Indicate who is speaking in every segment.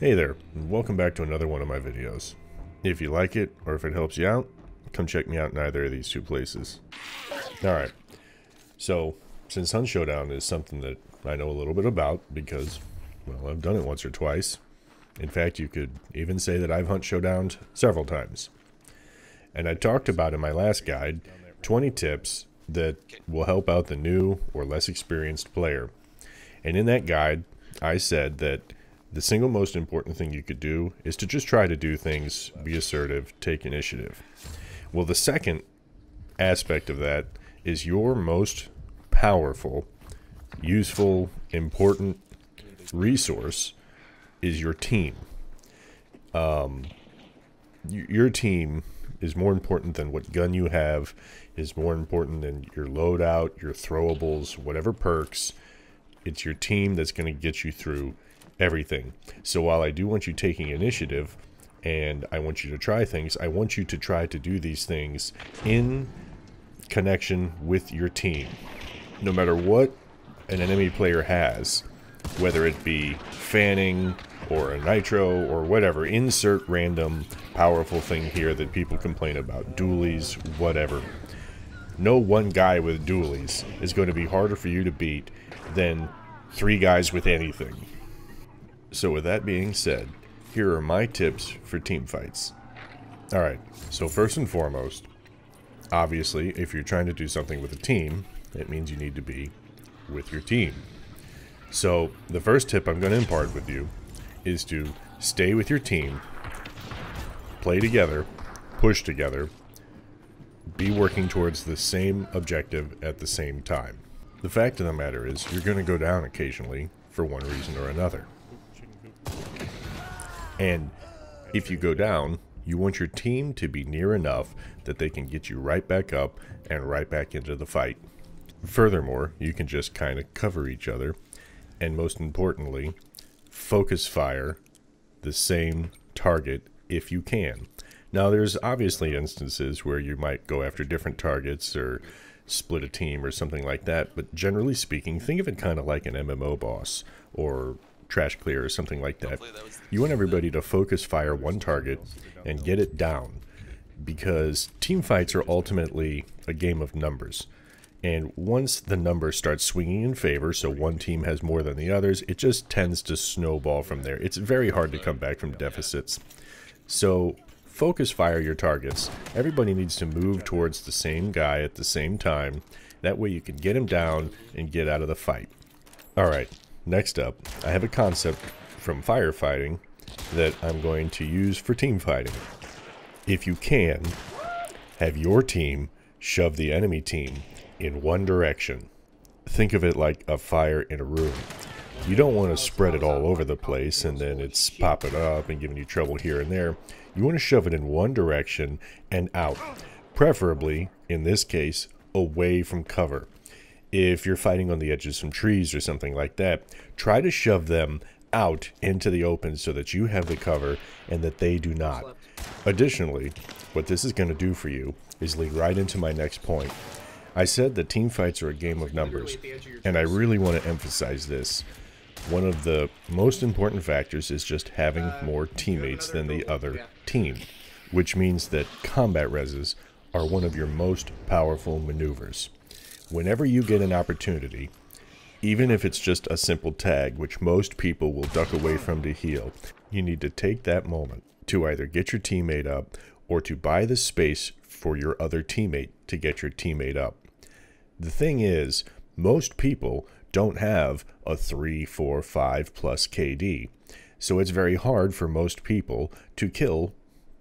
Speaker 1: Hey there, welcome back to another one of my videos. If you like it, or if it helps you out, come check me out in either of these two places. Alright, so since Hunt Showdown is something that I know a little bit about because, well, I've done it once or twice. In fact, you could even say that I've Hunt Showdown several times. And I talked about in my last guide 20 tips that will help out the new or less experienced player. And in that guide, I said that the single most important thing you could do is to just try to do things, be assertive, take initiative. Well, the second aspect of that is your most powerful, useful, important resource is your team. Um, your team is more important than what gun you have, is more important than your loadout, your throwables, whatever perks. It's your team that's going to get you through everything. So while I do want you taking initiative and I want you to try things, I want you to try to do these things in connection with your team. No matter what an enemy player has, whether it be fanning or a nitro or whatever, insert random powerful thing here that people complain about, dualies, whatever. No one guy with dualies is going to be harder for you to beat than three guys with anything. So with that being said, here are my tips for team fights. Alright, so first and foremost, obviously, if you're trying to do something with a team, it means you need to be with your team. So the first tip I'm going to impart with you is to stay with your team, play together, push together, be working towards the same objective at the same time. The fact of the matter is, you're going to go down occasionally for one reason or another. And if you go down, you want your team to be near enough that they can get you right back up and right back into the fight. Furthermore, you can just kind of cover each other, and most importantly, focus fire the same target if you can. Now, there's obviously instances where you might go after different targets or split a team or something like that, but generally speaking, think of it kind of like an MMO boss or trash clear or something like that. You want everybody to focus fire one target and get it down because team fights are ultimately a game of numbers. And once the numbers start swinging in favor, so one team has more than the others, it just tends to snowball from there. It's very hard to come back from deficits. So focus fire your targets. Everybody needs to move towards the same guy at the same time. That way you can get him down and get out of the fight. Alright, Next up, I have a concept from firefighting that I'm going to use for team fighting. If you can, have your team shove the enemy team in one direction. Think of it like a fire in a room. You don't want to spread it all over the place and then it's popping up and giving you trouble here and there. You want to shove it in one direction and out. Preferably, in this case, away from cover if you're fighting on the edge of some trees or something like that, try to shove them out into the open so that you have the cover and that they do not. Additionally, what this is going to do for you is lead right into my next point. I said that team fights are a game of numbers, and I really want to emphasize this. One of the most important factors is just having more teammates than the other team, which means that combat reses are one of your most powerful maneuvers whenever you get an opportunity, even if it's just a simple tag, which most people will duck away from to heal, you need to take that moment to either get your teammate up or to buy the space for your other teammate to get your teammate up. The thing is, most people don't have a 3, 4, 5 plus KD, so it's very hard for most people to kill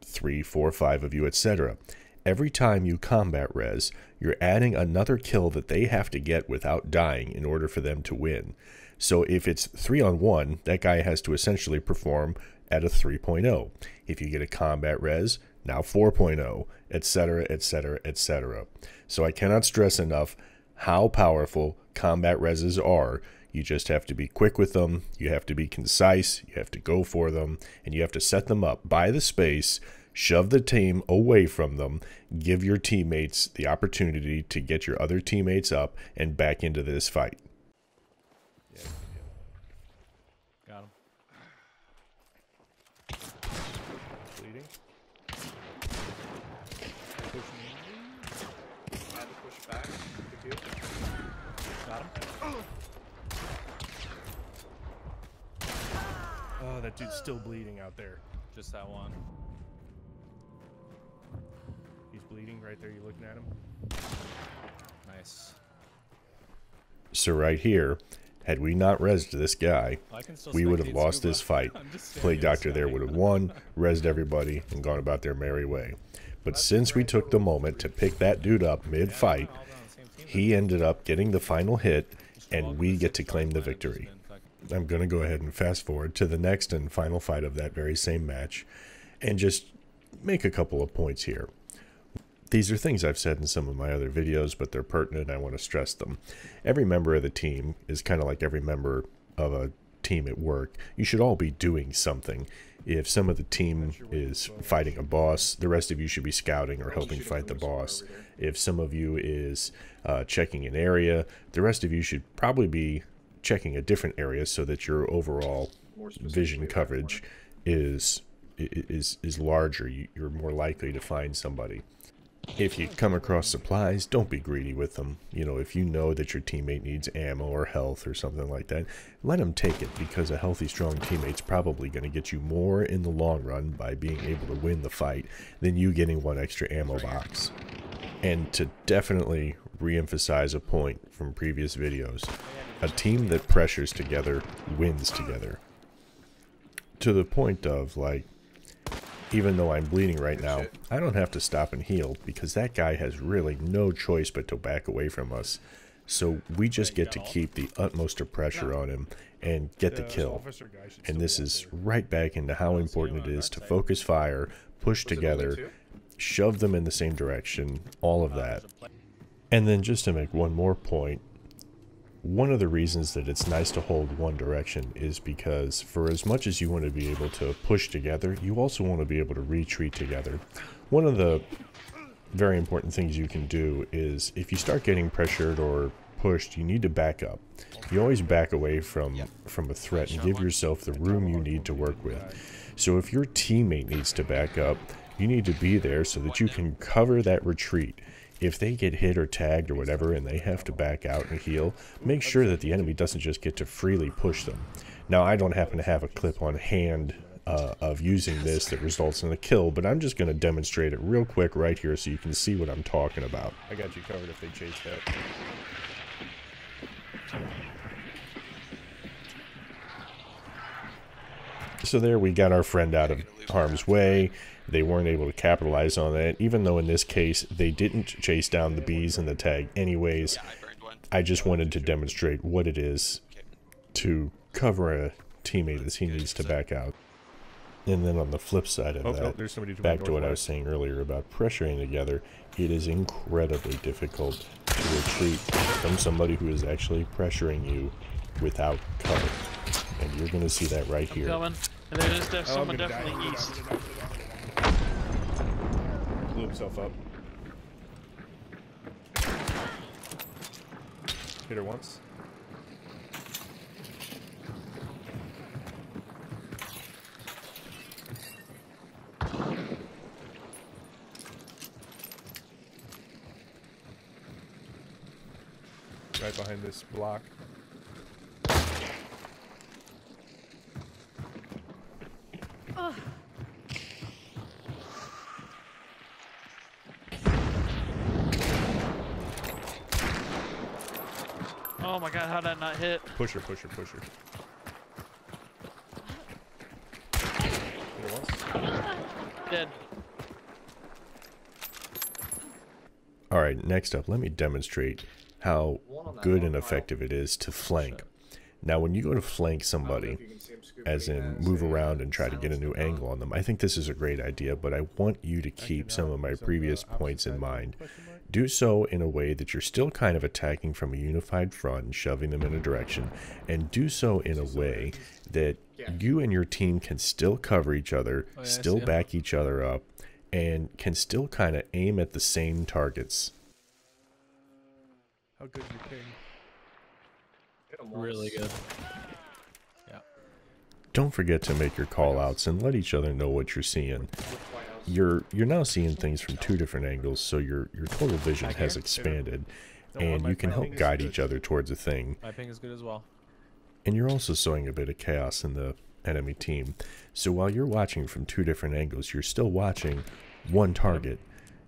Speaker 1: 3, 4, 5 of you, etc every time you combat res, you're adding another kill that they have to get without dying in order for them to win. So if it's 3 on 1, that guy has to essentially perform at a 3.0. If you get a combat res, now 4.0, etc., etc., etc. So I cannot stress enough how powerful combat reses are. You just have to be quick with them, you have to be concise, you have to go for them, and you have to set them up by the space shove the team away from them, give your teammates the opportunity to get your other teammates up and back into this fight.
Speaker 2: Got him. Bleeding. Pushing. Had to push back. Got him.
Speaker 1: Oh, that dude's still bleeding out there.
Speaker 2: Just that one.
Speaker 1: Right there. You looking at him?
Speaker 2: Nice.
Speaker 1: So right here, had we not rezzed this guy,
Speaker 2: I
Speaker 1: we would have lost
Speaker 2: scuba.
Speaker 1: this fight.
Speaker 2: I'm
Speaker 1: Plague Doctor there would have won, rezzed everybody, and gone about their merry way. But since we took the moment to pick that dude up mid-fight,
Speaker 2: All on the same team.
Speaker 1: he ended up getting the final hit, and we get to claim the victory. I'm going to go ahead and fast forward to the next and final fight of that very same match and just make a couple of points here. These are things I've said in some of my other videos, but they're pertinent. I want to stress them. Every member of the team is kind of like every member of a team at work. You should all be doing something. If some of the team is fighting a boss, the rest of you should be scouting or helping fight the boss. If some of you is uh, checking an area, the rest of you should probably be checking a different area so that your overall vision coverage is is is larger. You're more likely to find somebody. If you come across supplies, don't be greedy with them. You know, if you know that your teammate needs ammo or health or something like that, let them take it because a healthy, strong teammate's probably going to get you more in the long run by being able to win the fight than you getting one extra ammo box. And to definitely re-emphasize a point from previous videos, a team that pressures together wins together. To the point of like, even though I'm bleeding right now, I don't have to stop and heal because that guy has really no choice but to back away from us. So we just get to keep the utmost of pressure on him and get the kill. And this is right back into how important it is to focus fire, push together, shove them in the same direction, all of that. And then just to make one more point, one of the reasons that it's nice to hold one direction is because for as much as you want to be able to push together, you also want to be able to retreat together. One of the very important things you can do is if you start getting pressured or pushed, you need to back up. You always back away from from a threat and give yourself the room you need to work with. So if your teammate needs to back up, you need to be there so that you can cover that retreat. If they get hit or tagged or whatever and they have to back out and heal, make sure that the enemy doesn't just get to freely push them. Now, I don't happen to have a clip on hand uh, of using this that results in a kill, but I'm just going to demonstrate it real quick right here so you can see what I'm talking about. I got you covered if they chase that. So there we got our friend out of harm's way. They weren't able to capitalize on that, even though in this case they didn't chase down the bees and the tag anyways.
Speaker 3: I.
Speaker 1: I just wanted to demonstrate what it is to cover a teammate as he needs to back out. And then on the flip side of
Speaker 4: Oh,
Speaker 1: that,
Speaker 4: oh, somebody to
Speaker 1: back to what I was saying earlier about pressuring together, it is incredibly difficult to retreat from somebody who is actually pressuring you without cover. And you're going to see that right here.
Speaker 5: Coming. And there's def-
Speaker 4: Oh,
Speaker 5: someone
Speaker 4: gonna die,
Speaker 5: definitely
Speaker 4: I'm
Speaker 5: east.
Speaker 4: die, I'm gonna die. Blew himself up. Hit her once. Right behind this block.
Speaker 5: Oh my god, how'd that not hit?
Speaker 4: Pusher, pusher, pusher. Hit her.
Speaker 5: Dead.
Speaker 1: All right, next up, let me demonstrate how good and effective it is to flank. Now, when you go to flank somebody, as in move around and try to get a new angle on them, I think this is a great idea, but I want you to keep some of my previous points in mind. Do so in a way that you're still kind of attacking from a unified front and shoving them in a direction, and do so in a way that you and your team can still cover each other,
Speaker 2: Oh, yeah,
Speaker 1: still
Speaker 2: see
Speaker 1: back each other up, and can still kind of aim at the same targets.
Speaker 4: How good you your ping?
Speaker 2: Really good.
Speaker 1: Don't forget to make your call outs and let each other know what you're seeing. You're you're now seeing things from two different angles, so your your total vision has expanded, and you can help guide each other towards a thing.
Speaker 2: My ping is good as well.
Speaker 1: And you're also sowing a bit of chaos in the enemy team. So while you're watching from two different angles, you're still watching one target.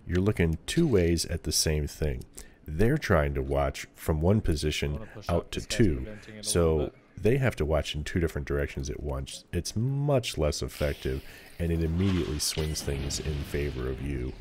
Speaker 1: You're looking two ways at the same thing. They're trying to watch from one position out to two.
Speaker 2: preventing it a little
Speaker 1: So. They have to watch in two different directions at once. It's much less effective and it immediately swings things in favor of you.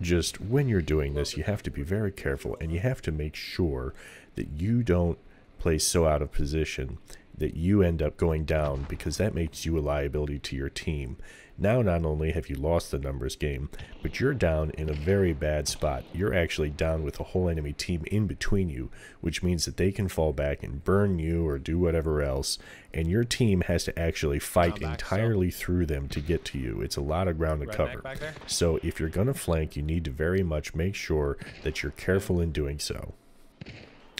Speaker 1: Just when you're doing this, you have to be very careful and you have to make sure that you don't play so out of position that you end up going down because that makes you a liability to your team. Now, not only have you lost the numbers game, but you're down in a very bad spot. You're actually down with a whole enemy team in between you, which means that they can fall back and burn you or do whatever else, and your team has to actually fight
Speaker 2: back, so-
Speaker 1: entirely through them to get to you. It's a lot of ground to
Speaker 2: Redneck
Speaker 1: cover. So if you're going to flank, you need to very much make sure that you're careful in doing so.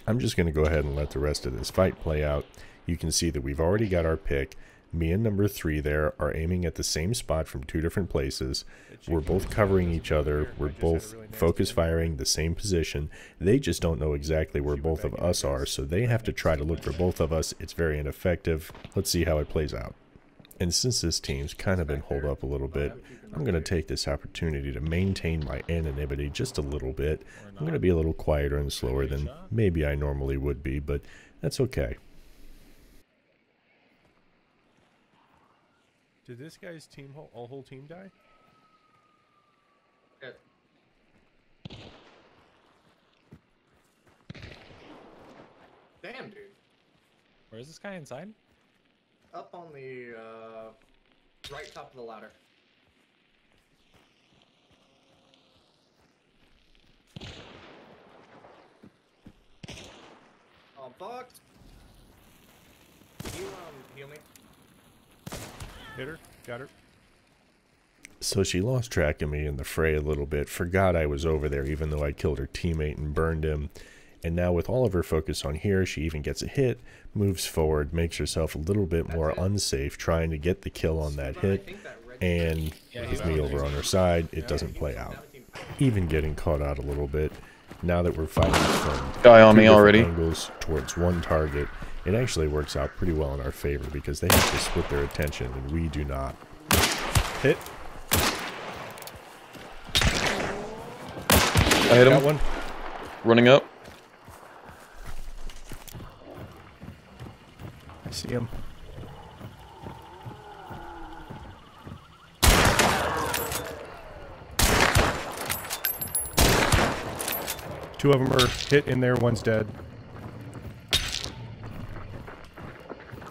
Speaker 1: I'm just going to go ahead and let the rest of this fight play out. You can see that we've already got our pick. Me and number three there are aiming at the same spot from two different places. We're both covering each other. We're both focus firing the same position. They just don't know exactly where both of us are, so they have to try to look for both of us. It's very ineffective. Let's see how it plays out. And since this team's kind of been holed up a little bit, I'm going to take this opportunity to maintain my anonymity just a little bit. I'm going to be a little quieter and slower than maybe I normally would be, but that's okay.
Speaker 4: Did this guy's team whole, all whole team die?
Speaker 3: Damn, dude.
Speaker 2: Where is this guy inside?
Speaker 3: Up on the uh, right top of the ladder. Oh, fuck. Can you, um, heal me?
Speaker 4: Hit her. Got her.
Speaker 1: So she lost track of me in the fray a little bit, forgot I was over there even though I killed her teammate and burned him. And now with all of her focus on here, she even gets a hit, moves forward, makes herself a little bit more unsafe trying to get the kill on that hit,
Speaker 3: think that red
Speaker 1: and
Speaker 2: Yeah,
Speaker 1: with me over on her side, it doesn't play out. Even getting caught out a little bit, now that we're fighting from
Speaker 6: Guy on me already.
Speaker 1: angles towards one target, it actually works out pretty well in our favor because they have to split their attention and we do not.
Speaker 4: Hit.
Speaker 6: I hit
Speaker 4: Got
Speaker 6: him.
Speaker 4: one.
Speaker 6: Running up.
Speaker 4: I see him. Two of them are hit in there. One's dead.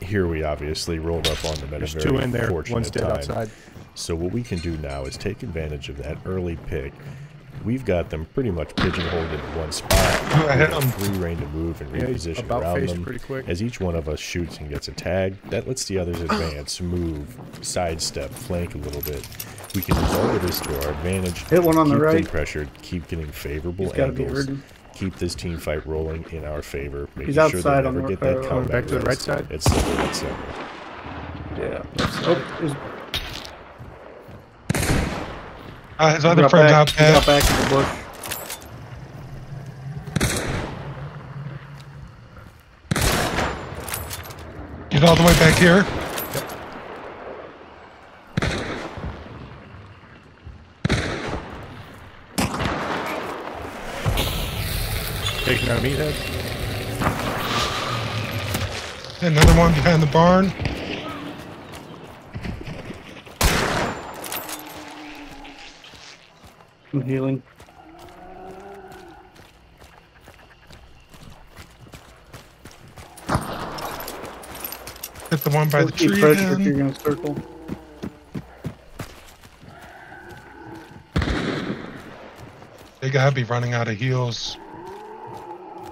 Speaker 1: Here we obviously rolled up on them at
Speaker 4: There's
Speaker 1: a very
Speaker 4: two in there.
Speaker 1: fortunate
Speaker 4: One's dead
Speaker 1: time.
Speaker 4: outside.
Speaker 1: So what we can do now is take advantage of that early pick. We've got them pretty much pigeonholed in one spot.
Speaker 7: I hit
Speaker 1: We have free reign to move and reposition
Speaker 4: about
Speaker 1: around them.
Speaker 4: pretty quick.
Speaker 1: As each one of us shoots and gets a tag, that lets the others advance, move, sidestep, flank a little bit. We can use all of this to our advantage.
Speaker 8: Hit one on the
Speaker 1: keep them
Speaker 8: right.
Speaker 1: pressured, keep getting favorable
Speaker 8: He's be
Speaker 1: angles.
Speaker 8: Hurting.
Speaker 1: Keep this team fight rolling in our favor. Making
Speaker 8: He's
Speaker 1: sure
Speaker 8: outside
Speaker 1: they
Speaker 8: on
Speaker 1: never
Speaker 8: the-
Speaker 1: get that combat
Speaker 4: back to the right side?
Speaker 1: It's it's.
Speaker 8: Yeah. Oh, he's
Speaker 7: Uh, his other
Speaker 8: got
Speaker 7: friend's
Speaker 8: back,
Speaker 7: out
Speaker 8: he got back in the bush.
Speaker 7: He's all the way back here.
Speaker 4: Taking out a meathead.
Speaker 7: Another one behind the barn.
Speaker 8: I'm healing.
Speaker 7: Hit the one by the
Speaker 8: Keep
Speaker 7: tree
Speaker 8: pressure if you're gonna circle.
Speaker 7: They gotta be running out of heals.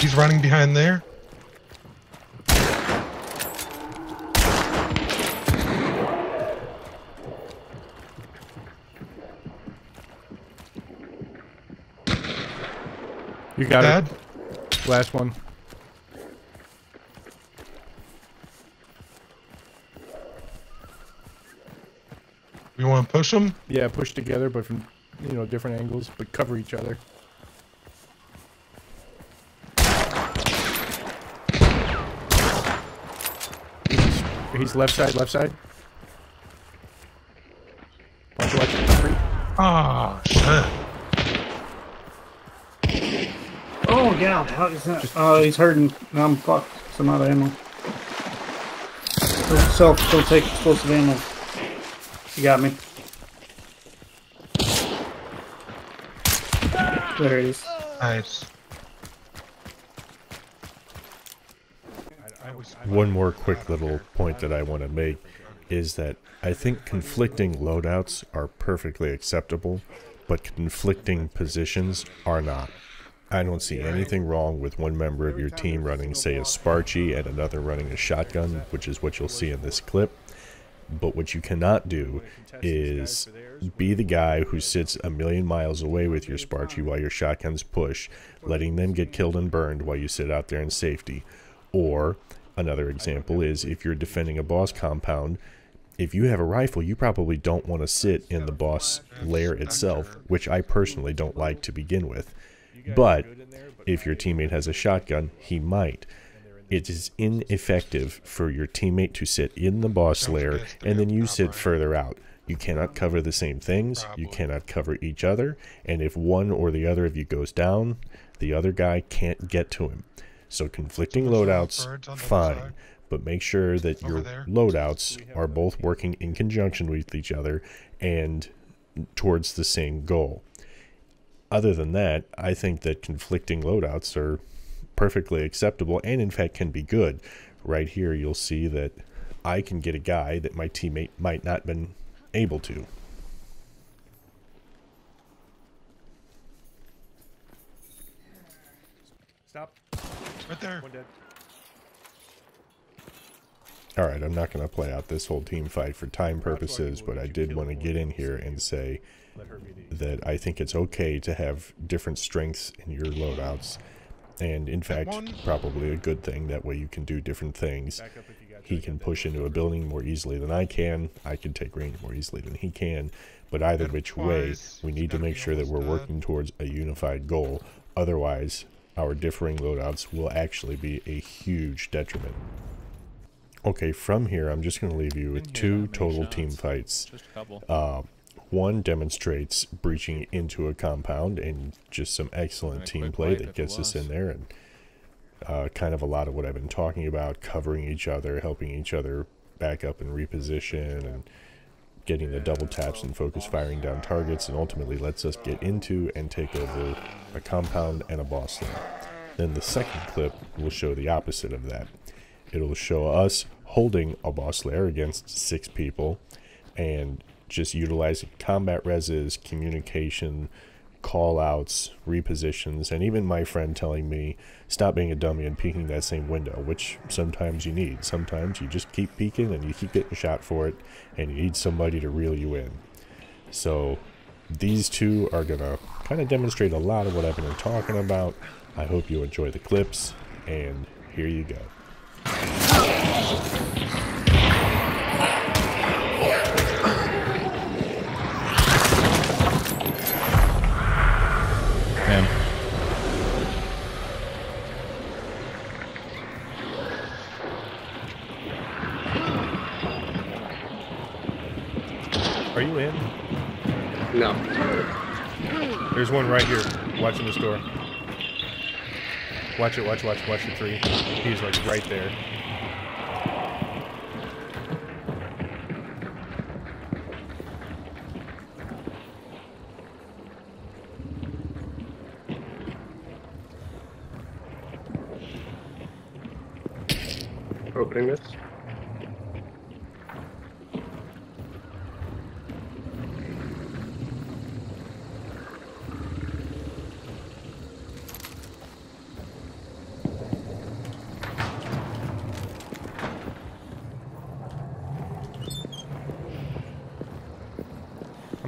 Speaker 7: He's running behind there.
Speaker 4: You got
Speaker 7: Dead.
Speaker 4: it. Last one.
Speaker 7: We want to push them?
Speaker 4: Yeah, push together, but from you know different angles, but cover each other.
Speaker 1: He's left side, left side. Watch, watch. Three.
Speaker 7: Ah, shit.
Speaker 8: Oh god, how is that? Oh, he's hurting. I'm fucked. So I'm out of ammo. Don't self, don't take explosive ammo. You got me. There it is.
Speaker 7: Nice.
Speaker 1: One more quick little point that I want to make is that I think conflicting loadouts are perfectly acceptable, but conflicting positions are not. I don't see anything wrong with one member of your team running, say, a Sparchy and another running a shotgun, which is what you'll see in this clip. But what you cannot do is be the guy who sits a million miles away with your Sparchy while your shotguns push, letting them get killed and burned while you sit out there in safety. Or, another example is if you're defending a boss compound, if you have a rifle, you probably don't want to sit in the boss lair itself, which I personally don't like to begin with. But if your teammate has a shotgun, he might. It is ineffective for your teammate to sit in the boss lair and then you sit further out. You cannot cover the same things, you cannot cover each other, and if one or the other of you goes down, the other guy can't get to him. So conflicting loadouts, fine, but make sure that your loadouts are both working in conjunction with each other and towards the same goal. Other than that, I think that conflicting loadouts are perfectly acceptable and in fact can be good. Right here you'll see that I can get a guy that my teammate might not have been able to.
Speaker 4: Stop.
Speaker 7: Right there.
Speaker 4: One dead.
Speaker 1: All right, I'm not going to play out this whole team fight for time purposes, but I did want to get in here and say
Speaker 4: Let her be the.
Speaker 1: that I think it's okay to have different strengths in your loadouts. And in fact, probably a good thing. That way you can do different things.
Speaker 4: Back up if you got.
Speaker 1: He can push into a building more easily than I can. I can take range more easily than he can. But either which way, we need to make sure that we're working towards a unified goal. Otherwise, our differing loadouts will actually be a huge detriment. Okay, from here, I'm just going to leave you with two total team fights.
Speaker 2: Just a couple.
Speaker 1: Uh, one demonstrates breaching into a compound and just some excellent team play that gets us in there and uh, kind of a lot of what I've been talking about, covering each other, helping each other back up and reposition, and getting the double taps and focus firing down targets, and ultimately lets us get into and take over a compound and a boss lair. Then the second clip will show the opposite of that. It'll show us holding a boss lair against six people and just utilizing combat reses, communication, call outs, repositions, and even my friend telling me stop being a dummy and peeking that same window, which sometimes you need. Sometimes you just keep peeking and you keep getting shot for it, and you need somebody to reel you in. So these two are going to kind of demonstrate a lot of what I've been talking about. I hope you enjoy the clips, and here you go. There's one right here, watching this door. Watch it, watch, watch, watch the three. He's like right there.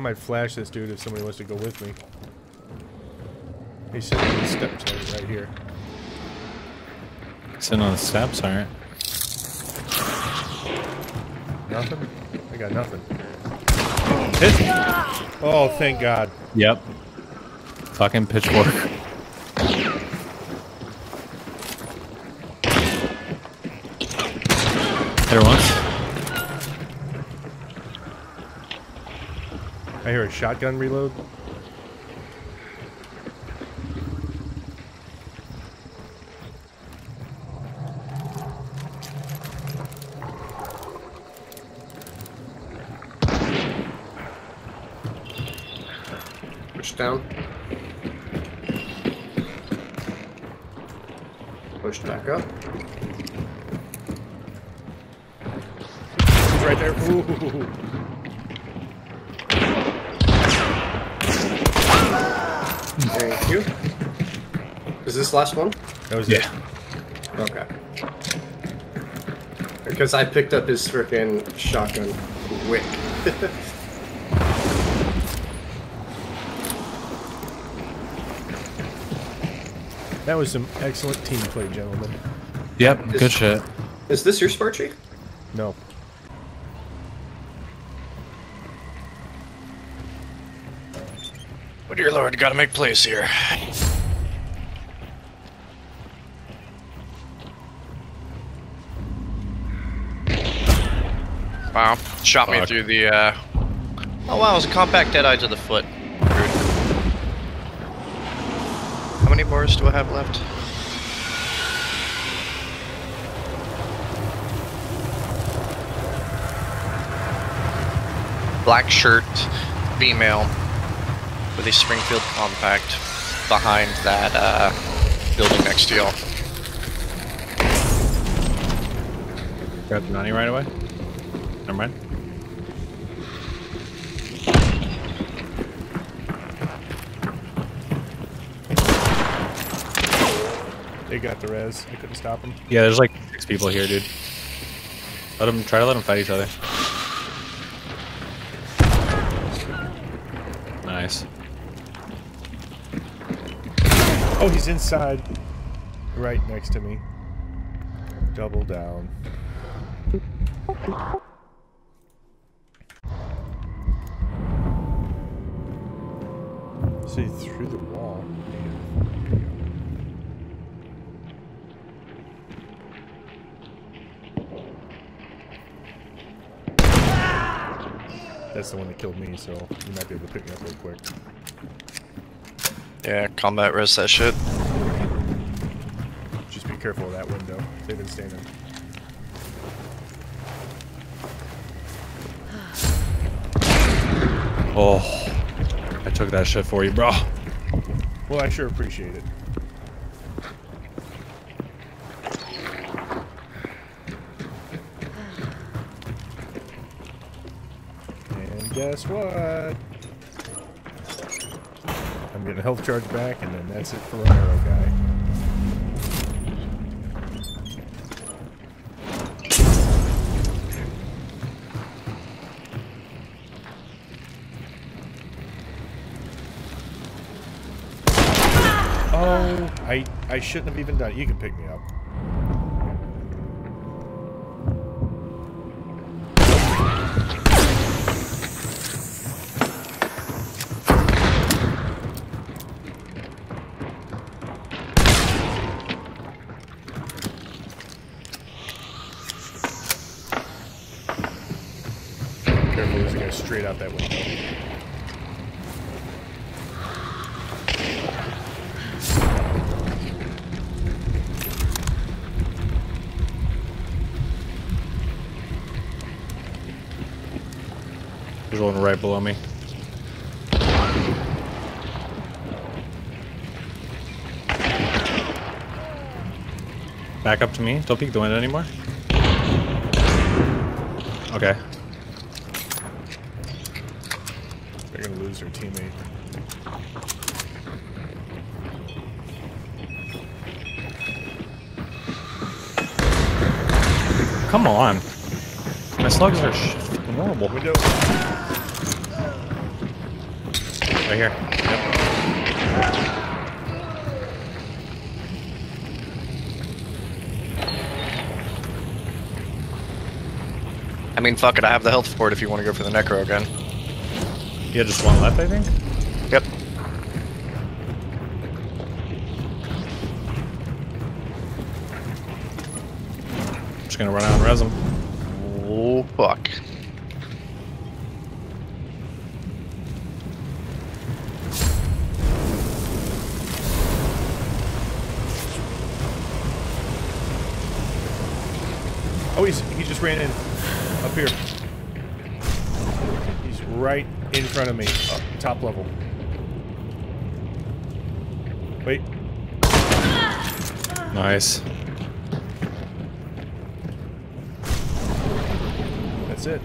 Speaker 1: Might flash this dude if somebody wants to go with me. He's sitting on the steps right, here.
Speaker 2: Sitting on the steps, alright.
Speaker 1: Nothing? I got nothing. Hit! Oh, thank God.
Speaker 2: Yep. Fucking pitchfork. Hit her once.
Speaker 4: I hear a shotgun reload.
Speaker 9: Push down. Push back up.
Speaker 4: He's right there. Ooh.
Speaker 9: Thank you. Is this last one?
Speaker 4: That was
Speaker 2: Yeah.
Speaker 9: Okay. Because I picked up his frickin' shotgun quick.
Speaker 4: That was some excellent team play, gentlemen.
Speaker 2: Yep, good shit.
Speaker 9: Is this your Sparchy?
Speaker 4: No.
Speaker 6: Dear lord, gotta make place here. Wow, shot me through the, uh... Oh wow, it was a compact dead eye to the foot. Rude. How many bars do I have left? Black shirt, female, with a Springfield compact behind that uh, building next to y'all.
Speaker 2: Grab the 90 right away. Never mind.
Speaker 4: They got the res. I couldn't stop them.
Speaker 2: Yeah, there's like six people here, dude. Let them try to let them fight each other. Nice.
Speaker 4: Oh, he's inside. Right next to me. Double down. See through the wall. That's the one that killed me, so you might be able to pick me up real quick.
Speaker 6: Yeah, combat res that shit.
Speaker 4: Just be careful of that window. They've been standing.
Speaker 2: Oh, I took that shit for you, bro.
Speaker 4: Well, I sure appreciate it. And guess what? I'm a health charge back, and then that's it for our arrow guy. Oh, I I shouldn't have even done it. You can pick me up. Straight out that window.
Speaker 2: There's one right below me. Back up to me. Don't peek the window anymore. Okay.
Speaker 4: They're gonna lose their teammate.
Speaker 2: Come on. My slugs are sh- horrible.
Speaker 4: Window.
Speaker 2: Right here. Yep.
Speaker 6: I mean, fuck it, I have the health for it if you want to go for the necro again.
Speaker 2: Yeah, just one left, I think. just gonna run out and res him.
Speaker 6: Oh, fuck.
Speaker 1: Oh, he's he just ran in up here. He's right in front of me, up top level. Wait.
Speaker 2: Nice.
Speaker 1: It.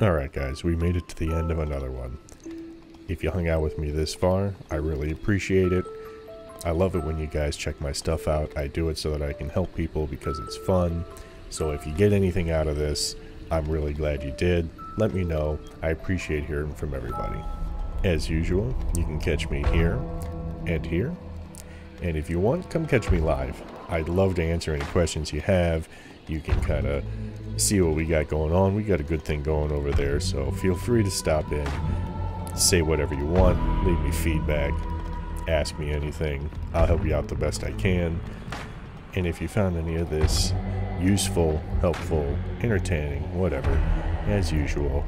Speaker 1: Alright guys, we made it to the end of another one. If you hung out with me this far, I really appreciate it. I love it when you guys check my stuff out. I do it so that I can help people because it's fun. So if you get anything out of this, I'm really glad you did. Let me know. I appreciate hearing from everybody. As usual, you can catch me here and here. And if you want, come catch me live. I'd love to answer any questions you have. You can kind of see what we got going on. We got a good thing going over there, so feel free to stop in, say whatever you want, leave me feedback, ask me anything. I'll help you out the best I can. And if you found any of this useful, helpful, entertaining, whatever, as usual,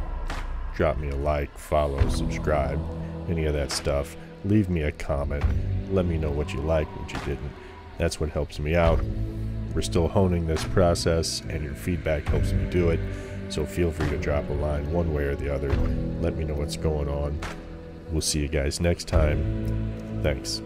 Speaker 1: drop me a like, follow, subscribe, any of that stuff. Leave me a comment. Let me know what you liked, what you didn't. That's what helps me out. We're still honing this process, and your feedback helps me do it. So feel free to drop a line one way or the other. Let me know what's going on. We'll see you guys next time. Thanks.